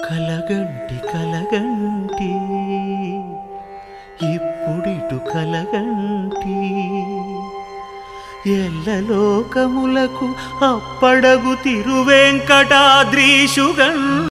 కలగంటి కలగంటి. ఇప్పుడిటు కలగంటి. ఎల్లలోకములకు అప్పడగు తిరువెంకటాద్రీషుగన్.